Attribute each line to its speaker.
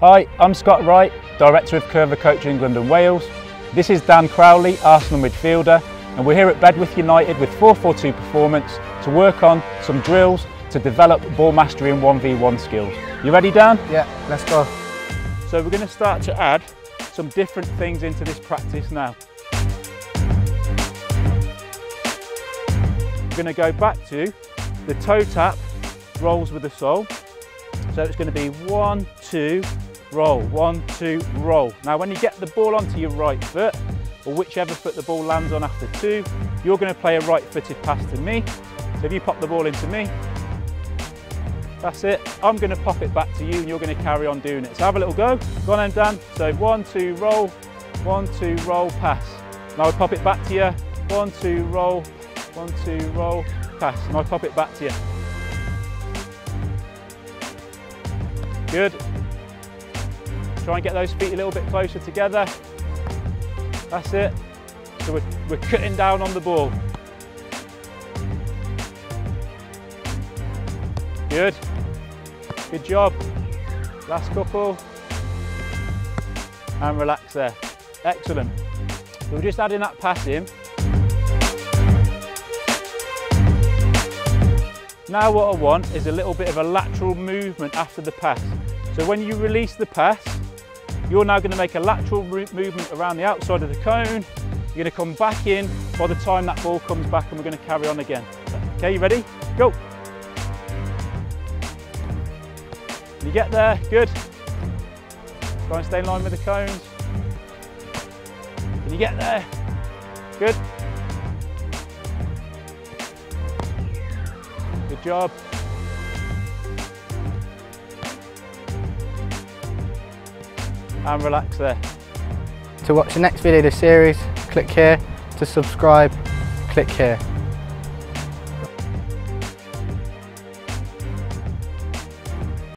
Speaker 1: Hi, I'm Scott Wright, Director of Coerver Coach England and Wales. This is Dan Crowley, Arsenal midfielder, and we're here at Bedworth United with 442 Performance to work on some drills to develop ball mastery and 1v1 skills. You ready, Dan?
Speaker 2: Yeah, let's go.
Speaker 1: So we're going to start to add some different things into this practice now. We're going to go back to the toe tap rolls with the sole. So it's going to be one, two, roll, one, two, roll. Now when you get the ball onto your right foot, or whichever foot the ball lands on after two, you're going to play a right footed pass to me. So if you pop the ball into me, that's it. I'm going to pop it back to you and you're going to carry on doing it. So have a little go. Go on then, Dan. So one, two, roll, one, two, roll, pass. Now I pop it back to you. One, two, roll, one, two, roll, pass. And I pop it back to you. Good. Try and get those feet a little bit closer together. That's it. So we're, we're cutting down on the ball. Good. Good job. Last couple. And relax there. Excellent. So we're just adding that pass in. Now what I want is a little bit of a lateral movement after the pass. So when you release the pass, you're now going to make a lateral movement around the outside of the cone. You're going to come back in by the time that ball comes back and we're going to carry on again. Okay, you ready? Go. You get there, good. Try and stay in line with the cones. Can you get there? Good. Good job. And relax there.
Speaker 2: To watch the next video of the series, click here. To subscribe, click here.